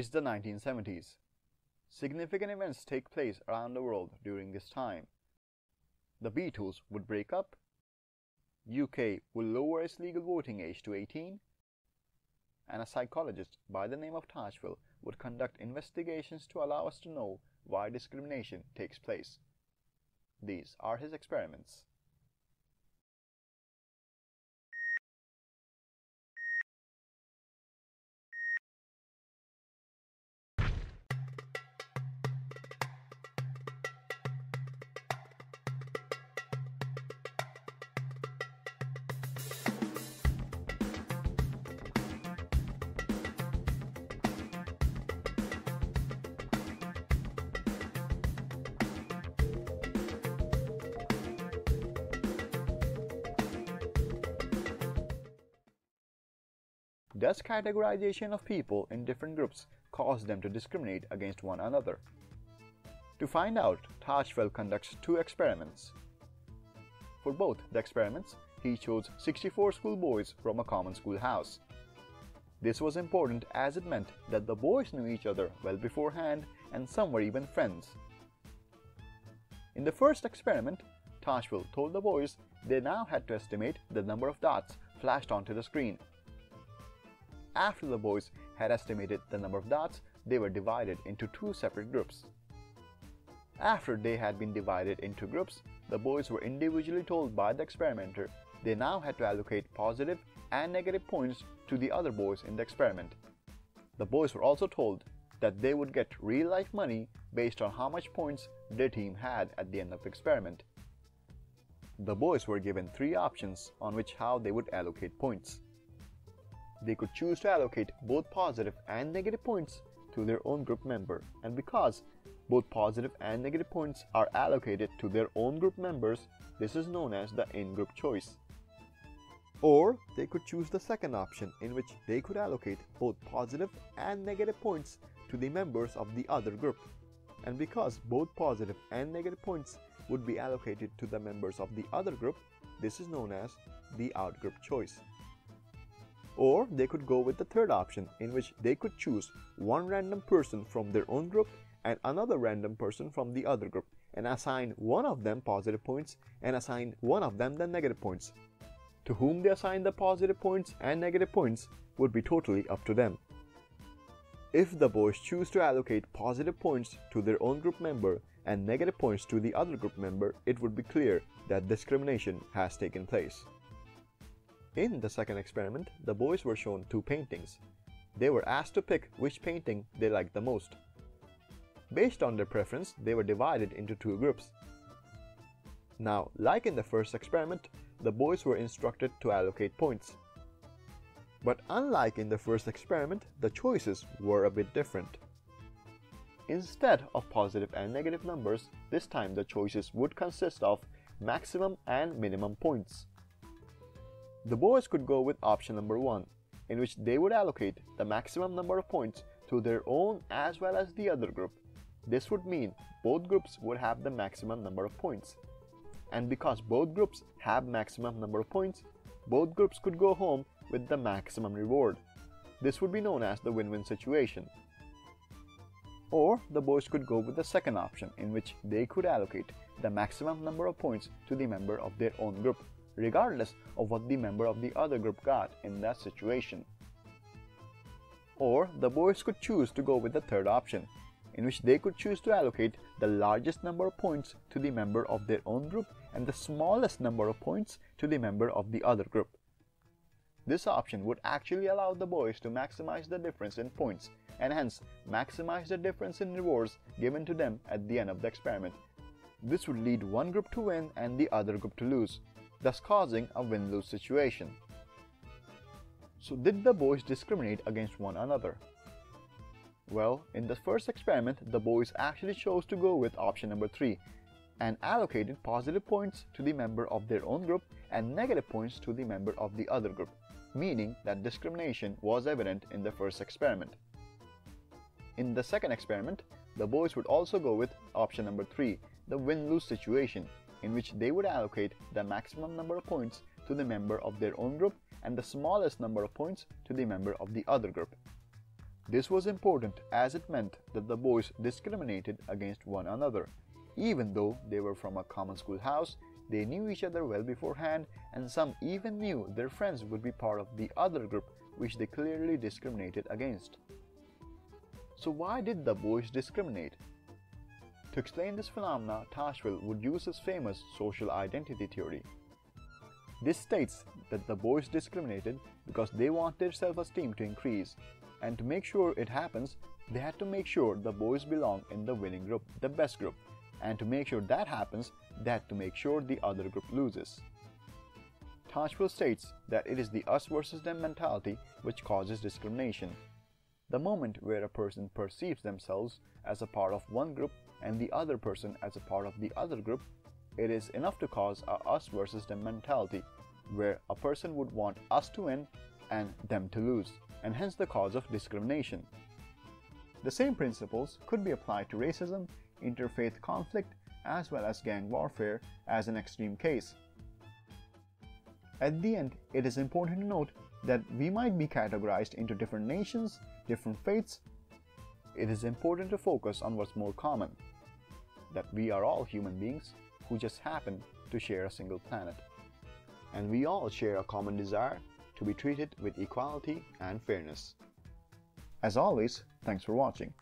It's the 1970s. Significant events take place around the world during this time. The Beatles would break up, UK will lower its legal voting age to 18, and a psychologist by the name of Tajfel would conduct investigations to allow us to know why discrimination takes place. These are his experiments. Does categorization of people in different groups cause them to discriminate against one another? To find out, Tajfel conducts two experiments. For both the experiments, he chose 64 schoolboys from a common schoolhouse. This was important as it meant that the boys knew each other well beforehand and some were even friends. In the first experiment, Tajfel told the boys they now had to estimate the number of dots flashed onto the screen after the boys had estimated the number of dots, they were divided into two separate groups. After they had been divided into groups, the boys were individually told by the experimenter they now had to allocate positive and negative points to the other boys in the experiment. The boys were also told that they would get real life money based on how much points their team had at the end of the experiment. The boys were given three options on which how they would allocate points they could choose to allocate both positive and negative points to their own group member. And because both positive and negative points are allocated to their own group members, this is known as the in-group choice. Or they could choose the second option in which they could allocate both positive and negative points to the members of the other group. And because both positive and negative points would be allocated to the members of the other group, this is known as the out-group choice. Or they could go with the third option in which they could choose one random person from their own group and another random person from the other group and assign one of them positive points and assign one of them the negative points. To whom they assign the positive points and negative points would be totally up to them. If the boys choose to allocate positive points to their own group member and negative points to the other group member, it would be clear that discrimination has taken place. In the second experiment, the boys were shown two paintings. They were asked to pick which painting they liked the most. Based on their preference, they were divided into two groups. Now, like in the first experiment, the boys were instructed to allocate points. But unlike in the first experiment, the choices were a bit different. Instead of positive and negative numbers, this time the choices would consist of maximum and minimum points. The boys could go with option number 1, in which they would allocate the maximum number of points to their own as well as the other group. This would mean both groups would have the maximum number of points. And because both groups have maximum number of points, both groups could go home with the maximum reward. This would be known as the win-win situation. Or the boys could go with the second option in which they could allocate the maximum number of points to the member of their own group regardless of what the member of the other group got in that situation. Or the boys could choose to go with the third option, in which they could choose to allocate the largest number of points to the member of their own group and the smallest number of points to the member of the other group. This option would actually allow the boys to maximize the difference in points and hence maximize the difference in rewards given to them at the end of the experiment. This would lead one group to win and the other group to lose, thus causing a win-lose situation. So did the boys discriminate against one another? Well, in the first experiment, the boys actually chose to go with option number 3 and allocated positive points to the member of their own group and negative points to the member of the other group, meaning that discrimination was evident in the first experiment. In the second experiment, the boys would also go with option number 3, the win-lose situation, in which they would allocate the maximum number of points to the member of their own group and the smallest number of points to the member of the other group. This was important as it meant that the boys discriminated against one another. Even though they were from a common schoolhouse, they knew each other well beforehand, and some even knew their friends would be part of the other group which they clearly discriminated against. So, why did the boys discriminate? To explain this phenomena, Tajfel would use his famous social identity theory. This states that the boys discriminated because they want their self esteem to increase, and to make sure it happens, they had to make sure the boys belong in the winning group, the best group, and to make sure that happens, they had to make sure the other group loses. Tajfel states that it is the us versus them mentality which causes discrimination. The moment where a person perceives themselves as a part of one group and the other person as a part of the other group, it is enough to cause a us versus them mentality, where a person would want us to win and them to lose, and hence the cause of discrimination. The same principles could be applied to racism, interfaith conflict, as well as gang warfare as an extreme case. At the end, it is important to note that we might be categorized into different nations, different faiths. It is important to focus on what's more common that we are all human beings who just happen to share a single planet. And we all share a common desire to be treated with equality and fairness. As always, thanks for watching.